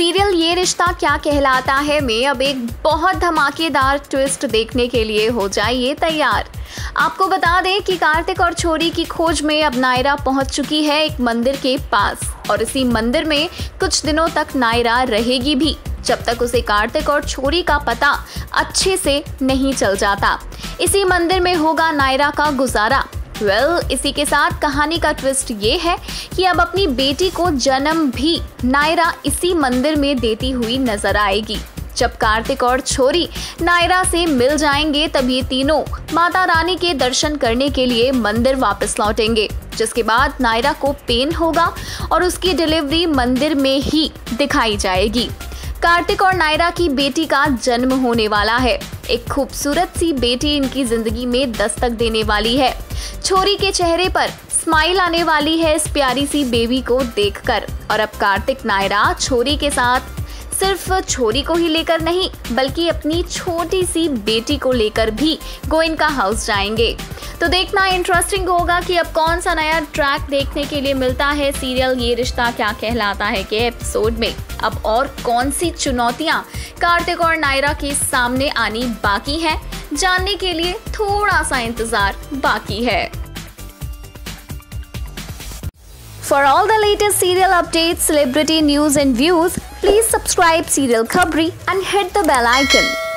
रिश्ता क्या कहलाता है में अब एक बहुत धमाकेदार ट्विस्ट देखने के लिए हो जाइए तैयार। आपको बता दें कि कार्तिक और छोरी की खोज में अब नायरा पहुँच चुकी है एक मंदिर के पास, और इसी मंदिर में कुछ दिनों तक नायरा रहेगी भी, जब तक उसे कार्तिक और छोरी का पता अच्छे से नहीं चल जाता। इसी मंदिर में होगा नायरा का गुजारा। वेल well, इसी के साथ कहानी का ट्विस्ट ये है कि अब अपनी बेटी को जन्म भी नायरा इसी मंदिर में देती हुई नज़र आएगी। जब कार्तिक और छोरी नायरा से मिल जाएँगे ये तीनों माता रानी के दर्शन करने के लिए मंदिर वापस लौटेंगे जिसके बाद नायरा को पेन होगा और उसकी डिलीवरी मंदिर में ही दिखाई जाएगी। कार्तिक और नायरा की बेटी का जन्म होने वाला है। एक खूबसूरत सी बेटी इनकी ज़िंदगी में दस्तक देने वाली है। छोरी के चेहरे पर स्माइल आने वाली है इस प्यारी सी बेबी को देखकर। और अब कार्तिक, नायरा, छोरी के साथ सिर्फ़ छोरी को ही लेकर नहीं, बल्कि अपनी छोटी सी बेटी को लेकर भी गोइनका हाउस जाएँगे। तो देखना इंटरेस्टिंग होगा कि अब कौन सा नया ट्रैक देखने के लिए मिलता है सीरियल ये रिश्ता क्या कहलाता है के एपिसोड में। अब और कौन सी चुनौतियाँ कार्तिक और नायरा के सामने आनी बाकी है, जानने के लिए थोड़ा सा इंतज़ार बाकी है। For all the latest serial updates, celebrity news and views, please subscribe Serial Khabri and hit the bell icon.